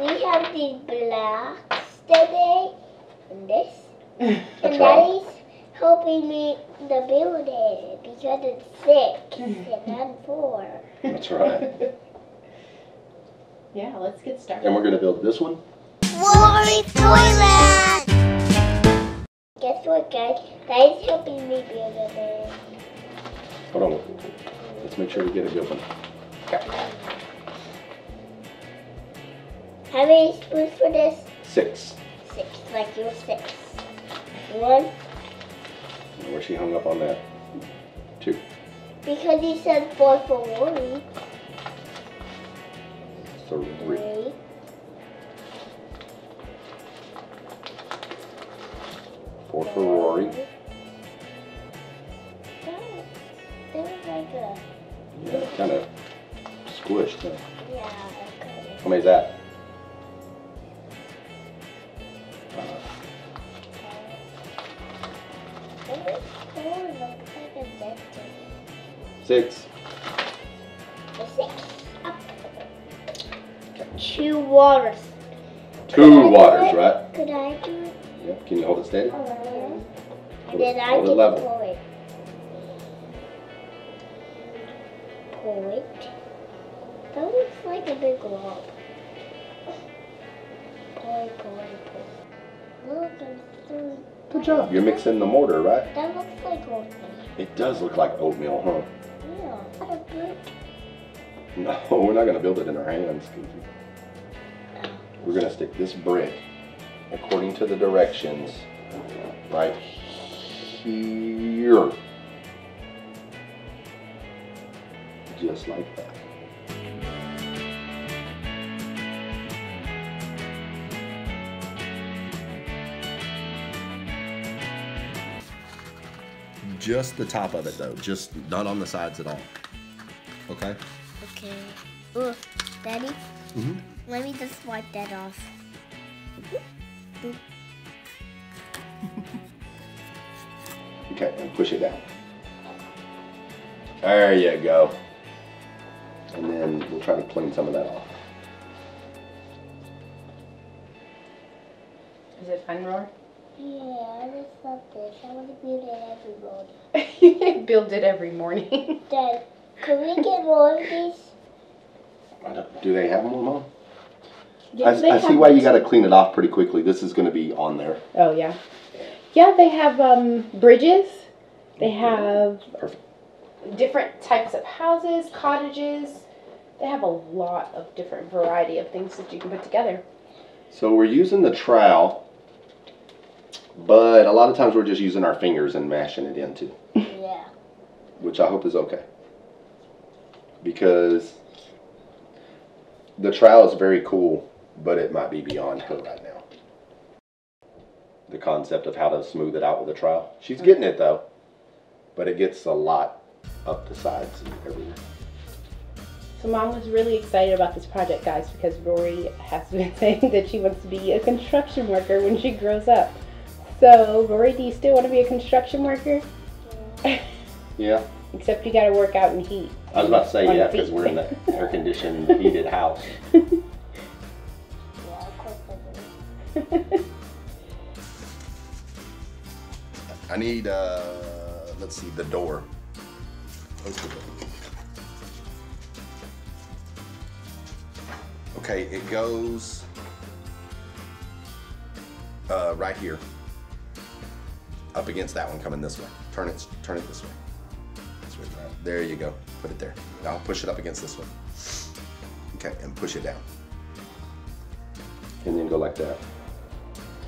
we have these blocks today, and this, and That's right. Daddy's helping me to build it because it's six and I'm four. That's right. Yeah, let's get started. And we're gonna build this one. Rory Toyland! Guess what, guys? Daddy's helping me build it. Hold on. Let's make sure we get a good one. How many spoons for this? Six. Six, like you six. One, Where she hung up on that? Two. because he said four for. So three. Three. Four for Rory. That that was like a, Yeah, kind of squished. Huh? yeah. How many is that? Six. Six. Up. Two waters. Two waters, right? Could I do it? Yep. Can you hold it steady? And Hold then it- I hold it can level. pour it. Pour it. That looks like a big lump. Pour it, pour it, pour it. Look, I'm so... Good job. You're mixing the mortar, right? That looks like oatmeal. It does look like oatmeal, huh? No, we're not gonna build it in our hands. We're gonna stick this brick according to the directions right here. Just like that. Just the top of it though, just not on the sides at all. Okay? Okay. Ooh, Daddy, Mm-hmm. let me just wipe that off. Okay, and push it down. There you go. And then we'll try to clean some of that off. Is it fun, Roar? Yeah, I just love this. I want to build it every morning. Build it every morning. Dad, can we get more of these? I don't- Do they have more, Mom? I, I see why you got to clean it off pretty quickly. This is going to be on there. Oh yeah, yeah. They have um, bridges. They have Perfect. different types of houses, cottages. They have a lot of different variety of things that you can put together. So we're using the trowel, but a lot of times we're just using our fingers and mashing it into, Yeah. which I hope is okay. Because the trowel is very cool, but it might be beyond her right now. The concept of how to smooth it out with a trowel. She's getting it though, but it gets a lot up the sides and everywhere. So mom was really excited about this project, guys, because Rory has been saying that she wants to be a construction worker when she grows up. So Rory, do you still want to be a construction worker? Yeah, Except you got to work out in heat. I was about to say on yeah, because we're in the air conditioned, heated house. Yeah, of course I. I need, uh, let's see, the door. Okay, it goes uh, right here, up against that one coming this way. Turn it, turn it this way. This way. There you go. Put it there. Now push it up against this one. Okay, and push it down. And then go like that.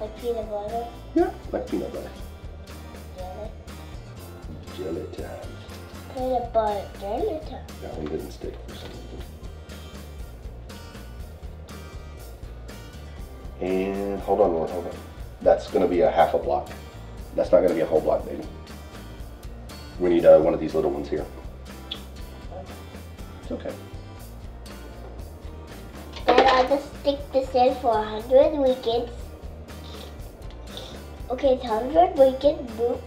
Like peanut butter. Yeah, like peanut butter. Jelly. Jelly time. Peanut butter jelly time. That one didn't stick for some reason. And hold on, Lord, hold on. That's gonna be a half a block. That's not gonna be a whole block, baby. We need uh, one of these little ones here. It's okay. Then I'll just stick this in for a hundred. We get. Okay, it's hundred. We get boop.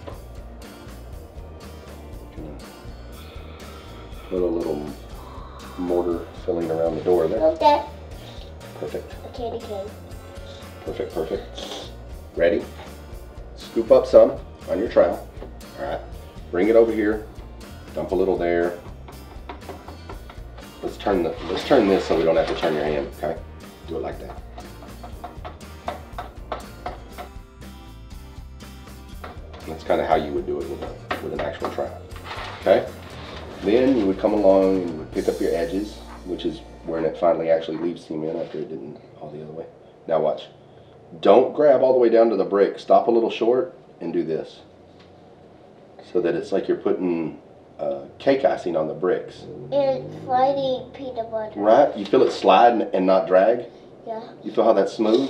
Put a little mortar filling around the door there. Look that. Perfect. a candy cane. Perfect, perfect. Ready? Scoop up some on your trowel. All right. Bring it over here. Dump a little there. Let's turn the let's turn this so we don't have to turn your hand. Okay. Do it like that. That's kind of how you would do it with a, with an actual trowel. Okay. Then you would come along and you would pick up your edges, which is where it finally actually leaves cement after it didn't all the other way. Now watch. Don't grab all the way down to the brick. Stop a little short and do this. So that it's like you're putting uh, cake icing on the bricks. And sliding peanut butter. Right? You feel it slide and- and not drag? Yeah. You feel how that's smooth?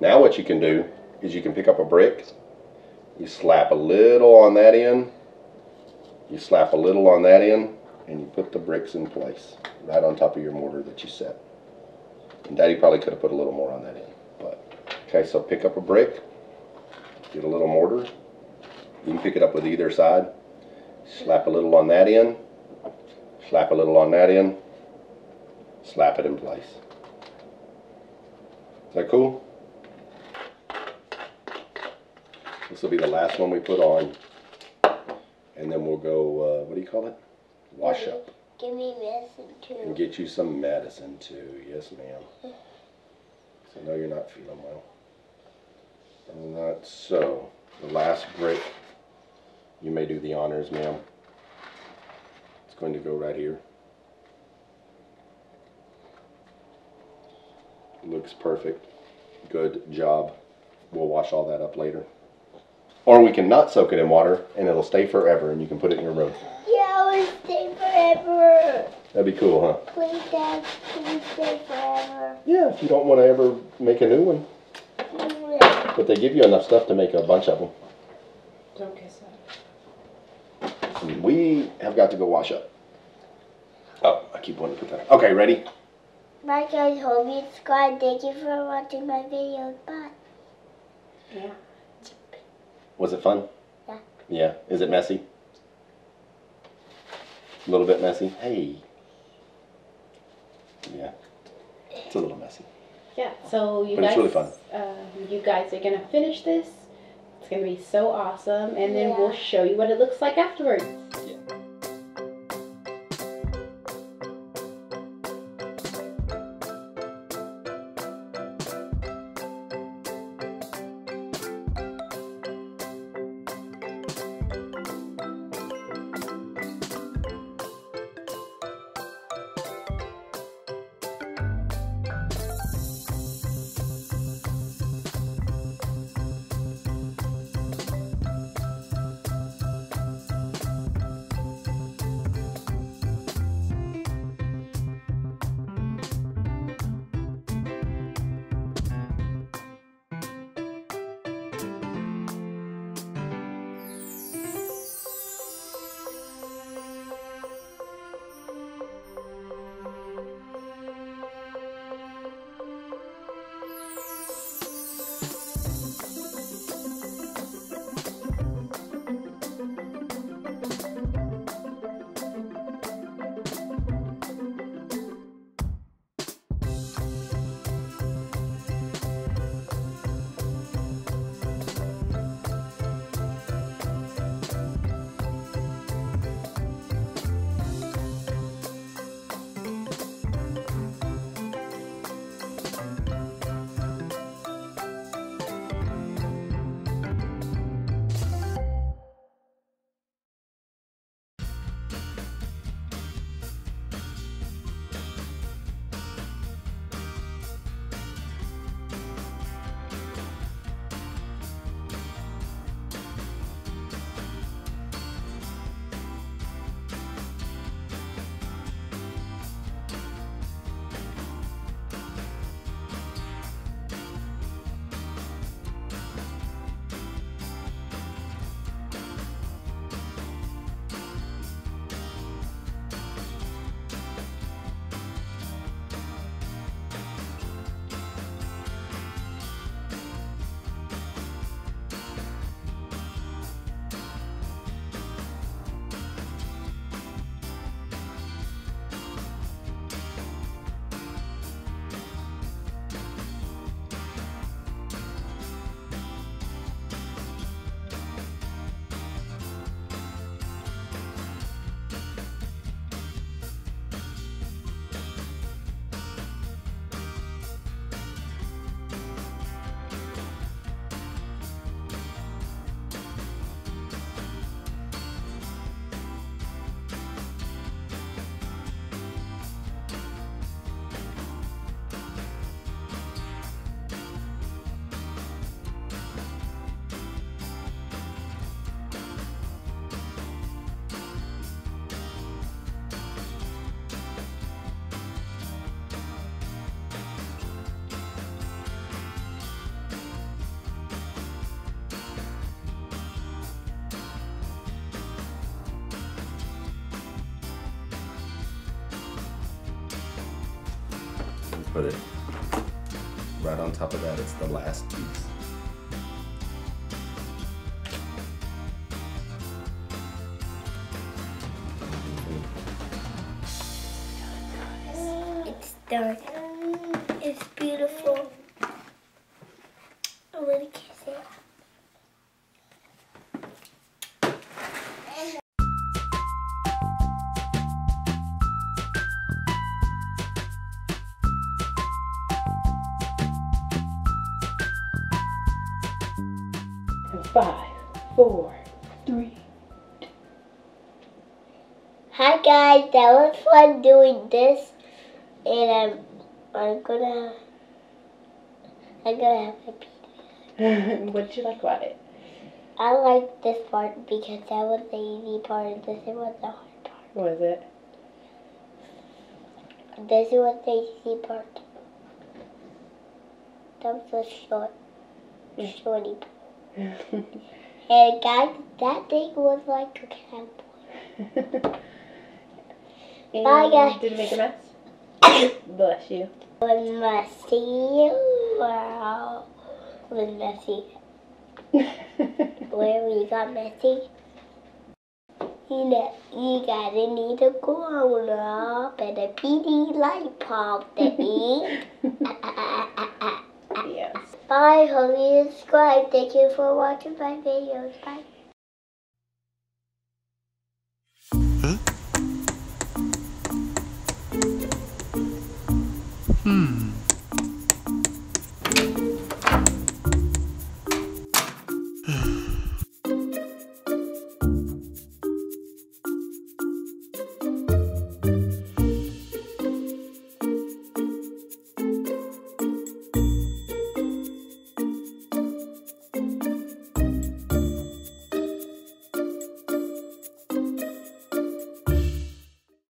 Now what you can do is you can pick up a brick, you slap a little on that end, you slap a little on that end, and you put the bricks in place right on top of your mortar that you set. And Daddy probably could have put a little more on that end, but okay. So pick up a brick, get a little mortar. You can pick it up with either side. Slap a little on that end, slap a little on that end, slap it in place. Is that cool? This will be the last one we put on. And then we'll go, uh, what do you call it? Wash up. Give me medicine too. And get you some medicine too. Yes, ma'am. So I know you're not feeling well. And that's so. The last brick, you may do the honors, ma'am. It's going to go right here. Looks perfect. Good job. We'll wash all that up later. Or we can not soak it in water and it'll stay forever and you can put it in your room. Yeah, it'll stay forever. That'd be cool, huh? Please, Dad, can you stay forever? Yeah, if you don't want to ever make a new one. But they give you enough stuff to make a bunch of them. Don't kiss that. We have got to go wash up. Oh, I keep wanting to put that. Okay, ready? Bye guys, hope you subscribe. Thank you for watching my videos. Bye. Yeah. Was it fun? Yeah. Yeah. Is it messy? A little bit messy. Hey. Yeah. It's a little messy. Yeah. So you But guys, it's really fun. Uh, you guys are gonna finish this. It's gonna be so awesome, and then Yeah. we'll show you what it looks like afterwards. Put it right on top of that. It's the last piece. It's done. It's beautiful. Five, four, three. Hi guys, that was fun doing this, and I'm I'm gonna I'm gonna have a pee. what did you like about it? I like this part because that was the easy part, and this was the hard part. Was it? This was the easy part. That was a short, mm. shorty. part. And guys, that thing was like a cowboy. and Bye, guys. Did it make a mess? Bless you. was messy. Wow. Was messy. Where we got messy. You know, you gotta need a grown up and a PD light pop to eat. yes. Bye, hope you subscribe. Thank you for watching my videos. Bye.